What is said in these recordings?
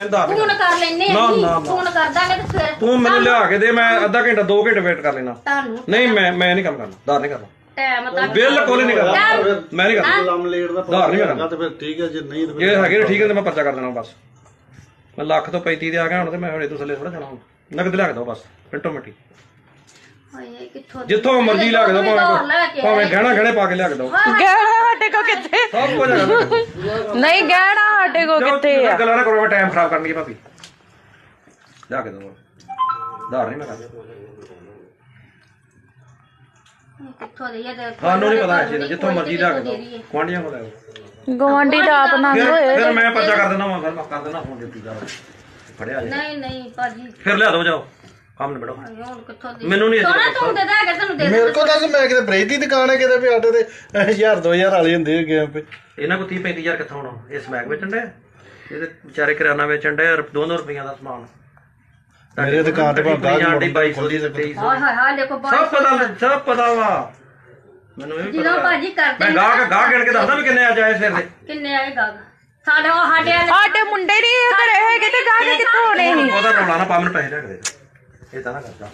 ਧਾਰ ਨਹੀਂ ਫੋਨ ਕਰ ਲੈਨੇ ਨਾ, ਆ ਜੀ ਨਾ, ਨਾ। ਫੋਨ ਕਰ ਦਾਂਗੇ ਤੇ ਫਿਰ ਤੂੰ ਮੈਨੂੰ ਲਿਆ ਕੇ ਦੇ ਮੈਂ ਅੱਧਾ ਘੰਟਾ 2 ਘੰਟੇ ਵੇਟ ਕਰ ਲੈਣਾ ਤੁਹਾਨੂੰ ਨਹੀਂ ਮੈਂ ਮੈਂ ਨਹੀਂ ਕੰਮ ਕਰਨਾ ਧਾਰ ਨਹੀਂ ਕਰਨਾ। ਟਾਈਮ ਤੱਕ ਬਿਲਕੁਲ ਨਹੀਂ ਕਰਨਾ। ਮੈਂ ਨਹੀਂ ਕਰਨਾ। ਲੰਮ ਲੇਟ ਦਾ ਧਾਰ ਨਹੀਂ ਹੈਗਾ ਕਰਨਾ। ਤੇ ਫਿਰ ਠੀਕ ਹੈ ਜੇ ਨਹੀਂ ਤੇ ਜੇ ਹੈਗੇ ਨੇ ਠੀਕ ਹੈ ਤੇ ਮੈਂ ਪਰਚਾ ਕਰ ਦੇਣਾ ਬਸ। ਮੈਂ ਲੱਖ ਤੋਂ 35 ਦੇ ਆ ਗਿਆ ਹੁਣ ਤੇ ਮੈਂ ਹੜੇ ਤੋਂ ਥੱਲੇ ਥੋੜਾ ਜਾਣਾ ਹੁਣ। ਨਗਦ ਲਿਆ ਕੇ ਦੋ ਬਸ ਮਿੰਟੋ ਮਿੰਟੀ। ਹਾਏ ਕਿੱਥੋਂ ਜਿੱਥੋਂ ਮਰਜ਼ੀ ਲਿਆ ਕੇ ਦੋ ਭਾਵੇਂ ਭਾਵੇਂ ਗਹਿਣਾ ਗਹਿਣੇ ਪਾ ਕੇ ਲਿਆ ਕੇ ਦੋ ਗਹਿਣਾ ਸਾਡੇ ਕੋ ਕਿੱਥੇ? ਸਭ ਕੁਝ ਹੈਗਾ। ਮੇਰੇ ਕੋਲ। ਨਹੀਂ ਗਹਿਣਾ ਸਾਡੇ ਕੋ ਕਿੱਥੇ ਆ? ਗੱਲਾਂ ਨਾ ਕਰੋ ਮੈਂ ਟਾਈਮ ਖਰਾਬ ਕਰਨਗੀ ਭਾਪੀ ਲਿਆ ਕੇ ਦੋ ਧਾਰ ਨਹੀਂ ਮੈਂ ਕਿੱਥੋਂ ਦੀ ਇਹਦੇ ਤੁਹਾਨੂੰ ਨਹੀਂ ਪਤਾ ਇਹ ਦਾ, ਜਿੱਥੋਂ ਮਰਜ਼ੀ ਲਿਆ ਕੇ ਦੋ ਕੁਆਂਡੀਆਂ ਕੋਲ ਆਓ ਗਵਾਂਢੀ ਤਾਂ ਆਪ ਨੰਗ ਹੋਏ। ਫਿਰ ਮੈਂ ਪਰਚਾ ਕਰ ਦਿੰਦਾ ਵਾਂ ਫਿਰ ਮੈਂ ਕਰ ਦਿੰਦਾ ਫੋਨ ਡਿਊਟੀ ਦਾ। ਫੜਿਆ ਜੀ। ਨਹੀਂ ਨਹੀਂ ਭਾਜੀ। ਫਿਰ ਲਿਆ ਦੋ ਜਾਓ। ਕੰਮ ਨਿਬੜੋ ਹੁਣ ਮੈਨੂੰ ਨਹੀਂ ਸੋਨਾ ਤੂੰ ਦੇ ਦਾਂਗੇ ਤੈਨੂੰ ਦੇ ਮੇਰੇ ਕੋਲ ਦੱਸ ਮੈਂ ਕਿਤੇ ਬ੍ਰੇਕ ਦੀ ਦੁਕਾਨ ਹੈ ਕਿਤੇ ਵੀ ਆਟੇ ਦੇ 1000 2000 ਵਾਲੇ ਹੁੰਦੇ ਹੈਗੇ ਆਪੇ। ਇਹਨਾਂ ਕੋ 30 35000 ਕਿੱਥੋਂ ਆਉਣਾ ਇਹ ਸਮੈਕ ਵੇਚਣ ਦੇ ਇਹਦੇ ਵਿਚਾਰੇ ਕਿਰਾਨਾ ਵੇਚਣ ਦੇ 200 ਰੁਪਈਆ ਦਾ ਸਮਾਨ। ਮੇਰੇ ਦੁਕਾਨ ਤੇ ਭਾਵੇਂ ਗਾਹਕ ਜਾਂਦੀ ਮੁੜ 2200 ਦੀ 2300 ਹਾਏ ਹਾਏ ਹਾਏ ਦੇਖੋ ਸਭ ਪਤਾ ਸਭ ਪਤਾ ਵਾ। ਮੈਨੂੰ ਇਹ ਵੀ ਜਦੋਂ ਪਤਾ। ਭਾਜੀ ਕਰਦੇ ਮੈਂ ਗਾਹ ਗਾਹ ਗਿਣ ਕੇ ਦੱਸਦਾ ਵੀ ਕਿੰਨੇ ਅੱਜ ਆਏ ਸਿਰ ਦੇ। ਕਿੰਨੇ ਆਏਗਾ ਸਾਡੇ ਉਹ ਸਾਡੇ ਸਾਡੇ ਮੁੰਡੇ ਨਹੀਂ ਘਰੇ ਹੈਗੇ ਤੇ ਗਾਹ ਕਿੱਥੋਂ ਆਉਣੇ ਸੀ ਉਹਦਾ ਰੌਲਾ ਨਾ ਪਾ ਮੈਨੂੰ ਪੈਸੇ ਦੇ। ਇਹ ਤਾਂ ਨਾ ਕਰਦਾ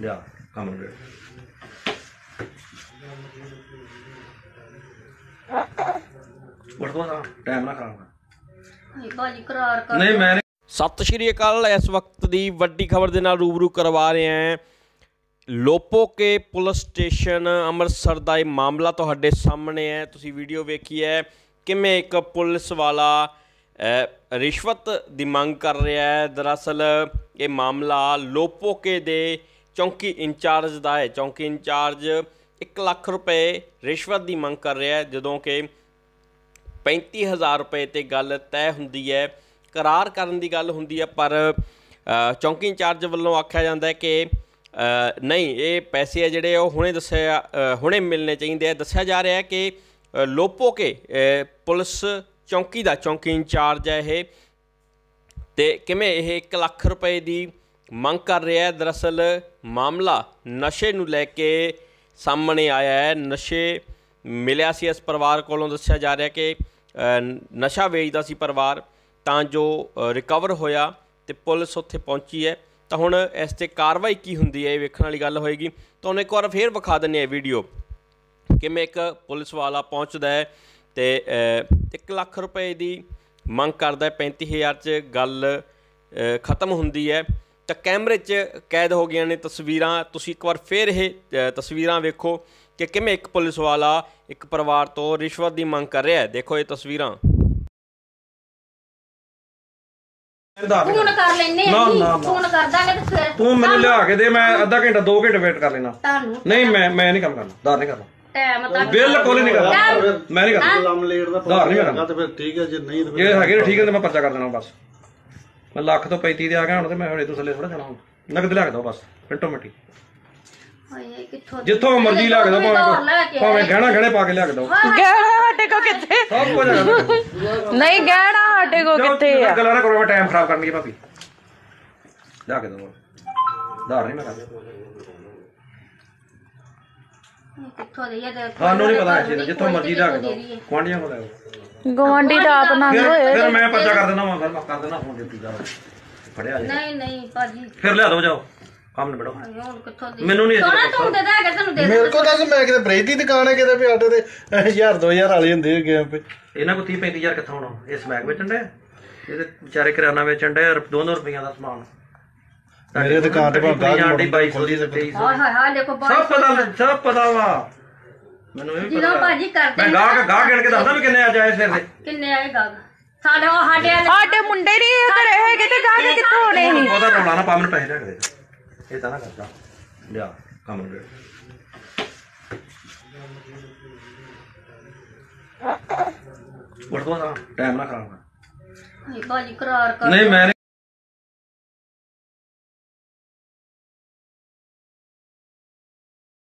ਲਿਆ ਕੰਮ ਨੂੰ ਵਰਤੋਂ ਦਾ ਟਾਈਮ ਨਾ ਖਰਾਬ ਕਰ ਹਾਏ ਭਾਜੀ ਕਰਾਰ ਕਰ ਨਹੀਂ ਮੈਂ ਨਹੀਂ ਸਤਿ ਸ਼੍ਰੀ ਅਕਾਲ ਇਸ ਵਕਤ ਦੀ ਵੱਡੀ ਖਬਰ ਦੇ ਨਾਲ ਰੂਬਰੂ ਕਰਵਾ ਰਹੇ ਹਾਂ। ਲੋਪੋਕੇ ਪੁਲਿਸ ਸਟੇਸ਼ਨ ਅੰਮ੍ਰਿਤਸਰ ਦਾ ਇਹ ਮਾਮਲਾ ਤੁਹਾਡੇ ਸਾਹਮਣੇ ਹੈ। ਤੁਸੀਂ ਵੀਡੀਓ ਵੇਖੀ ਹੈ। ਕਿਵੇਂ ਇੱਕ ਪੁਲਿਸ ਵਾਲਾ ਰਿਸ਼ਵਤ ਦੀ ਮੰਗ ਕਰ ਰਿਹਾ ਹੈ। ਦਰਅਸਲ ਇਹ ਮਾਮਲਾ ਲੋਪੋਕੇ ਦੇ ਚੌਂਕੀ ਇੰਚਾਰਜ ਦਾ ਹੈ। ਚੌਂਕੀ ਇੰਚਾਰਜ 1 ਲੱਖ ਰੁਪਏ ਰਿਸ਼ਵਤ ਦੀ ਮੰਗ ਕਰ ਰਿਹਾ ਹੈ ਜਦੋਂ ਕਿ 35000 ਰੁਪਏ ਤੇ ਗੱਲ ਤੈਅ ਹੁੰਦੀ ਹੈ। ਕਰਾਰ ਕਰਨ ਦੀ ਗੱਲ ਹੁੰਦੀ ਹੈ ਪਰ ਅ, ਚੌਂਕੀ ਇੰਚਾਰਜ ਵੱਲੋਂ ਆਖਿਆ ਜਾਂਦਾ ਹੈ ਕਿ ਨਹੀਂ ਇਹ ਪੈਸੇ ਆ ਜਿਹੜੇ ਉਹ ਹੁਣੇ ਦੱਸਿਆ ਹੁਣੇ ਮਿਲਣੇ ਚਾਹੀਦੇ ਆ। ਦੱਸਿਆ ਜਾ ਰਿਹਾ ਹੈ ਕਿ ਲੋਪੋਕੇ ਪੁਲਿਸ ਚੌਂਕੀ ਦਾ ਚੌਂਕੀ ਇੰਚਾਰਜ ਹੈ ਇਹ। ਤੇ ਕਿਵੇਂ ਇਹ 1 ਲੱਖ ਰੁਪਏ ਦੀ ਮੰਗ ਕਰ ਰਿਹਾ ਹੈ? ਦਰਅਸਲ ਮਾਮਲਾ ਨਸ਼ੇ ਨੂੰ ਲੈ ਕੇ ਸਾਹਮਣੇ ਆਇਆ ਹੈ। ਨਸ਼ੇ ਮਿਲਿਆ ਸੀ, ਇਸ ਪਰਿਵਾਰ ਕੋਲੋਂ ਦੱਸਿਆ ਜਾ ਰਿਹਾ ਕਿ ਨਸ਼ਾ ਵੇਚਦਾ ਸੀ ਪਰਿਵਾਰ, ਤਾਂ ਜੋ ਰਿਕਵਰ ਹੋਇਆ ਤੇ ਪੁਲਿਸ ਉੱਥੇ ਪਹੁੰਚੀ ਹੈ। ਤਾਂ ਹੁਣ ਇਸ ਤੇ ਕਾਰਵਾਈ ਕੀ ਹੁੰਦੀ ਹੈ, ਇਹ ਵੇਖਣ ਵਾਲੀ ਗੱਲ ਹੋਏਗੀ। ਤੁਹਾਨੂੰ ਇੱਕ ਵਾਰ ਫੇਰ ਵਿਖਾ ਦਿੰਨੇ ਆ ਵੀਡੀਓ। ਕਿਵੇਂ ਇੱਕ ਪੁਲਿਸ ਵਾਲਾ ਪਹੁੰਚਦਾ ਹੈ ਤੇ 1 ਲੱਖ ਰੁਪਏ ਦੀ ਮੰਗ ਕਰਦਾ ਹੈ। 35000 ਚ ਗੱਲ ਖਤਮ ਹੁੰਦੀ ਹੈ। ਤਾਂ ਕੈਮਰੇ 'ਚ ਕੈਦ ਹੋ ਗਈਆਂ ਨੇ ਤਸਵੀਰਾਂ। ਤੁਸੀਂ ਇੱਕ ਵਾਰ ਫੇਰ ਇਹ ਤਸਵੀਰਾਂ ਵੇਖੋ ਕਿ ਕਿਵੇਂ ਇੱਕ ਪੁਲਿਸ ਵਾਲਾ ਇੱਕ ਪਰਿਵਾਰ ਤੋਂ ਰਿਸ਼ਵਤ ਦੀ ਮੰਗ ਕਰ ਰਿਹਾ ਹੈ। ਦੇਖੋ ਇਹ ਤਸਵੀਰਾਂ। ਫੋਨ। ਕਰ ਲੈਨੇ ਆ ਜੀ। ਫੋਨ ਤੇ ਫਿਰ ਤੂੰ ਮੈਨੂੰ ਲਿਆ ਕੇ ਦੇ ਮੈਂ ਅੱਧਾ ਘੰਟਾ 2 ਘੰਟੇ ਵੇਟ ਕਰ ਲੈਣਾ ਤੁਹਾਨੂੰ ਨਹੀਂ ਮੈਂ ਮੈਂ ਨਹੀਂ ਕੰਮ ਕਰਨਾ। ਧਾਰ ਨਹੀਂ ਕਰਨਾ। ਟਾਈਮ ਤੱਕ ਬਿਲਕੁਲ ਨਹੀਂ ਕਰਨਾ। ਮੈਂ ਨਹੀਂ ਕਰਨਾ। ਲੰਮ ਲੇਟ ਦਾ ਧਾਰ ਨਹੀਂ ਕਰਨਾ। ਤੇ ਫਿਰ ਠੀਕ ਹੈ ਜੇ ਨਹੀਂ ਤੇ ਜੇ ਹੈਗੇ ਠੀਕ ਹੈ ਤੇ ਮੈਂ ਪਰਚਾ ਕਰ ਦੇਣਾ ਬਸ। ਮੈਂ ਲੱਖ ਤੋਂ 35 ਦੇ ਆ ਗਿਆ ਹੁਣ ਤੇ ਮੈਂ ਹੜੇ ਤੋਂ ਥੱਲੇ ਥੋੜਾ ਜਾਣਾ ਹੁਣ। ਨਗਦ ਲਿਆ ਕੇ ਦੋ ਬਸ ਮਿੰਟੋ ਮਿੰਟੀ। ਹਾਏ ਕਿੱਥੋਂ ਦੀ- ਜਿੱਥੋਂ ਮਰਜ਼ੀ ਲਿਆ ਦੋ ਭਾਵੇਂ ਭਾਵੇਂ ਗਹਿਣਾ ਗਹਿਣੇ ਪਾ ਕੇ ਲਿਆ ਕੇ ਦੋ ਗਹਿਣਾ ਸਾਡੇ ਕੋ ਕਿੱਥੇ? ਸਭ ਕੁਝ। ਨਹੀਂ ਗਹਿਣਾ ਸਾਡੇ ਕੋ ਕਿੱਥੇ ਆ? ਗੱਲਾਂ ਨਾ ਕਰੋ ਮੈਂ ਟਾਈਮ ਖਰਾਬ ਕਰਨਗੀ ਭਾਪੀ ਲਿਆ ਕੇ ਦੋ ਧਾਰ ਨਹੀਂ ਮੈਂ ਕਰਦਾ ਕਿੱਥੋਂ ਦੀ ਇਹਦੇ ਤੁਹਾਨੂੰ ਨਹੀਂ ਪਤਾ ਇਹ ਚੀਜ਼ ਦਾ, ਜਿੱਥੋਂ ਮਰਜ਼ੀ ਲਿਆ ਕੇ ਦੋ ਕੁਆਂਡੀਆਂ ਕੋਲ ਆਓ ਗਵਾਂਢੀ ਤਾਂ ਆਪ ਨੰਗ ਫਿਰ ਹੋਏ। ਫਿਰ ਮੈਂ ਪਰਚਾ ਕਰ ਦਿੰਦਾ ਵਾਂ ਫਿਰ ਮੈਂ ਕਰ ਦਿੰਦਾ ਫੋਨ ਡਿਊਟੀ ਦਾ। ਫੜਿਆ ਜੀ। ਨਹੀਂ ਨਹੀਂ ਭਾਜੀ। ਫਿਰ ਲਿਆ ਦੋ ਜਾਓ। ਕੰਮ ਨਿਬੜੋ। ਹੁਣ ਕਿੱਥੋਂ ਦੀ ਮੈਨੂੰ ਨਹੀਂ ਇਹ ਸੋਨਾ ਤੂੰ ਦੇ ਦਾਂਗੇ ਤੈਨੂੰ ਦੇ ਮੇਰੇ ਕੋਲ ਦੱਸ ਮੈਂ ਕਿਤੇ ਬ੍ਰੇਕ ਦੀ ਦੁਕਾਨ ਹੈ ਕਿਤੇ ਵੀ ਆਟੇ ਦੇ 1000 2000 ਵਾਲੇ ਹੁੰਦੇ ਹੈਗੇ ਆਪੇ। ਇਹਨਾਂ ਕੋ 30 35000 ਕਿੱਥੋਂ ਆਉਣਾ ਇਹ ਸਮੈਕ ਵੇਚਣ ਦੇ ਇਹਦੇ ਵਿਚਾਰੇ ਕਿਰਾਨਾ ਵੇਚਣ ਦੇ 200 ਰੁਪਈਆ ਦਾ ਸਮਾਨ। ਮੇਰੇ ਦੁਕਾਨ ਤੇ ਭਾਵੇਂ ਗਾਹਕ ਮੁੜ 2200 ਦੀ 2300 ਹਾਏ ਹਾਏ ਹਾਏ ਦੇਖੋ ਸਭ ਪਤਾ ਸਭ ਪਤਾ ਵਾ। ਮੈਨੂੰ ਇਹ ਜਦੋਂ ਪਤਾ ਭਾਜੀ ਕਰਦੇ ਮੈਂ ਗਾਹ ਗਾਹ ਗਿਣ ਕੇ ਦੱਸਦਾ ਵੀ ਕਿੰਨੇ ਅੱਜ ਆਏ ਸਿਰ ਦੇ ਕਿੰਨੇ ਆਏਗਾ ਸਾਡੇ ਉਹ ਸਾਡੇ ਮੁੰਡੇ ਨਹੀਂ ਘਰੇ ਹੈਗੇ ਤੇ ਗਾਹ ਕਿੱਥੋਂ ਆਉਣੇ ਸੀ ਉਹਦਾ ਰੌਲਾ ਨਾ ਪਾ ਮੈਨੂੰ ਪੈਸੇ ਲੈ ਕੇ ਦੇ। ਇਹ ਤਾਂ ਨਾ ਕਰਦਾ। ਲਿਆ ਕੰਮ ਦਾ ਟਾਈਮ ਨਾ ਖਰਾਬ ਕਰ। ਹਾਏ ਭਾਜੀ ਕਰਾਰ ਕਰ। ਨਹੀਂ ਮੈਂ